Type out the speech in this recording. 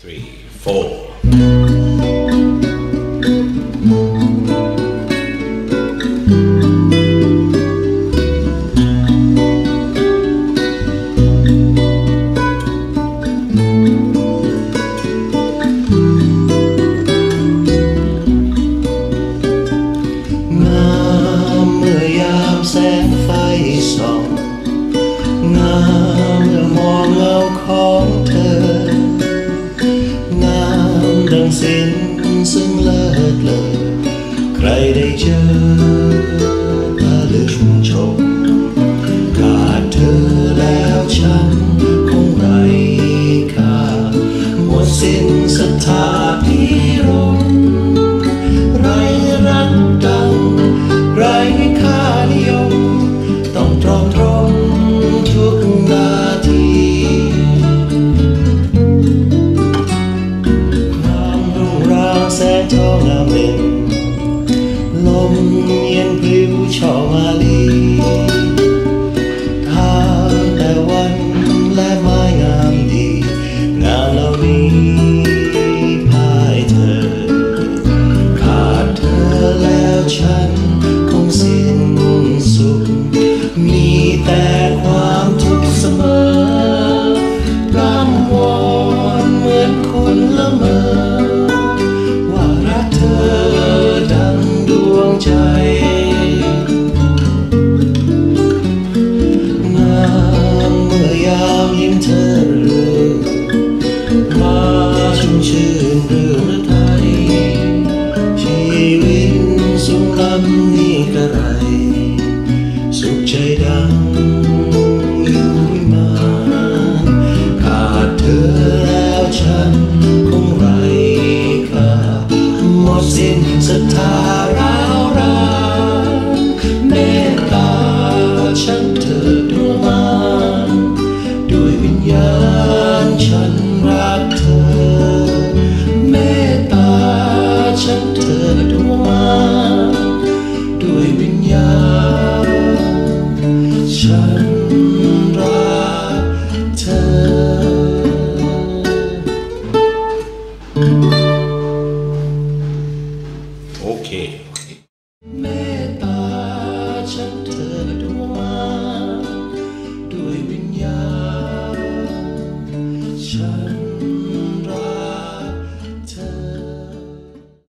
three, four. sẽ phai sầu ngơ mong ngóng สิ้นซึ่งเลิศเลยใครได้เจอตาลึงชมขาดเธอแล้วฉันคงไร้ค่าหมดสิ้นศรัทธา sẽ cho là mình lom yên cứu cho mà đi ชื่นเรือไทยชีวิตสงลำนี้กระไร เเมตตาฉันเธอดวงด้วยวิญญาณฉัน